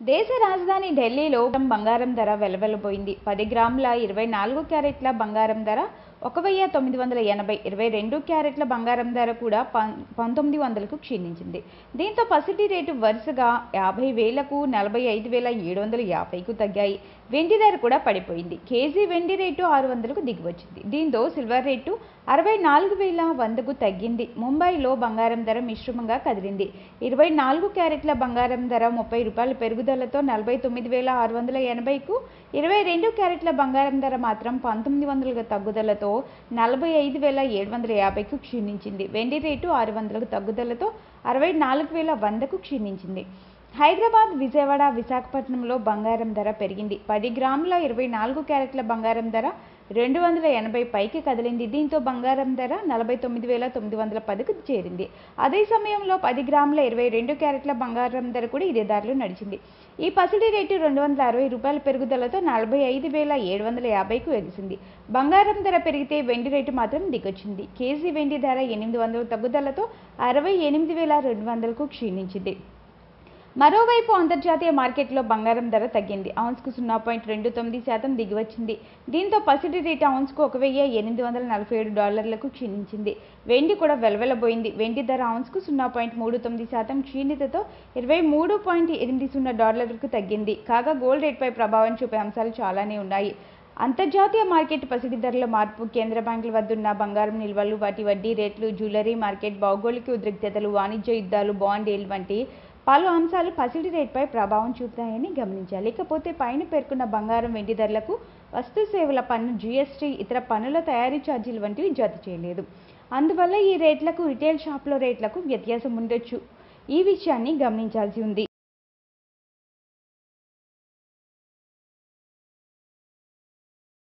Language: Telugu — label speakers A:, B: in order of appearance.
A: దేశ రాజధాని ఢిల్లీలో బంగారం ధర వెలవెలబోయింది. పది గ్రాముల ఇరవై నాలుగు క్యారెట్ల బంగారం ధర ఒక వెయ్యి తొమ్మిది వందల ఎనభై ఇరవై రెండు క్యారెట్ల బంగారం ధర కూడా పం పంతొమ్మిది వందలకు క్షీణించింది. దీంతో పసిటి రేటు వరుసగా యాభై వేలకు నలభై ఐదు వేల ఏడు వందల యాభైకు తగ్గాయి. వెండి ధర కూడా పడిపోయింది. కేజీ వెండి రేటు ఆరు వందలకు దిగివచ్చింది. దీంతో సిల్వర్ రేటు అరవై నాలుగు వేల వందకు తగ్గింది. ముంబైలో బంగారం ధర మిశ్రమంగా కదిలింది. ఇరవై నాలుగు క్యారెట్ల బంగారం ధర ముప్పై రూపాయల పెరుగుదలతో నలభై తొమ్మిది వేల ఆరు వందల ఎనభైకు ఇరవై రెండు క్యారెట్ల బంగారం ధర మాత్రం పంతొమ్మిది వందల తగ్గుదలతో నలభై ఐదు వేల ఏడు వందల యాభైకు క్షీణించింది. వెండి రేటు ఆరు వందలకు తగ్గుదలతో అరవై నాలుగు వేల వందకు క్షీణించింది. హైదరాబాద్ విజయవాడ విశాఖపట్నంలో బంగారం ధర పెరిగింది. పది గ్రాముల ఇరవై నాలుగు క్యారెట్ల బంగారం ధర రెండు వందల ఎనభై పైకి కదిలింది. దీంతో బంగారం ధర నలభై తొమ్మిది వేల తొమ్మిది వందల పదికి చేరింది. అదే సమయంలో పది గ్రాముల ఇరవై రెండు క్యారెట్ల బంగారం ధర కూడా ఇదే దారిలో నడిచింది. ఈ పసిడి రేటు రెండు వందల అరవై రూపాయల పెరుగుదలతో నలభై ఐదు వేల ఏడు వందల యాభైకు ఎగిసింది. బంగారం ధర పెరిగితే వెండి రేటు మాత్రం దిగొచ్చింది. కేజీ వెండి ధర ఎనిమిది వందల తగ్గుదలతో అరవై ఎనిమిది వేల రెండు వందలకు క్షీణించింది. మరోవైపు అంతర్జాతీయ మార్కెట్లో బంగారం ధర తగ్గింది. ఔన్స్కు సున్నా పాయింట్ రెండు తొమ్మిది శాతం దిగివచ్చింది. దీంతో పసిడి రేట్ ఔన్స్కు ఒక వెయ్యి ఎనిమిది వందల నలభై ఏడు డాలర్లకు క్షీణించింది. వెండి కూడా వెలవెలబోయింది. వెండి ధర ఔన్స్కు సున్నా పాయింట్ మూడు తొమ్మిది శాతం క్షీణితతో ఇరవై మూడు పాయింట్ ఎనిమిది సున్నా డాలర్లకు తగ్గింది. కాగా గోల్డ్ రేట్పై ప్రభావం చూపే అంశాలు చాలానే ఉన్నాయి. అంతర్జాతీయ మార్కెట్ పసిడి ధరల మార్పు కేంద్ర బ్యాంకుల వద్ద ఉన్న బంగారం నిల్వలు వాటి వడ్డీ రేట్లు జ్యువెలరీ మార్కెట్ భౌగోళిక ఉద్రిక్తతలు వాణిజ్య యుద్ధాలు బాండ్ డీల్ వంటి పలు అంశాలు పసిడి రేట్పై ప్రభావం చూపుతాయని గమనించాలి ఇకపోతే పైన పేర్కొన్న బంగారం వెండి ధరలకు వస్తు సేవల పన్ను జీఎస్టీ ఇతర పన్నుల తయారీ ఛార్జీలు వంటివి జత చేయలేదు. అందువల్ల ఈ రేట్లకు రిటైల్ షాప్లో రేట్లకు వ్యత్యాసం ఉండొచ్చు. ఈ విషయాన్ని గమనించాల్సి ఉంది.